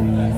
Amen.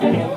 Yeah.